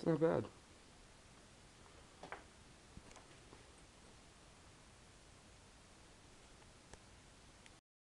It's not bad.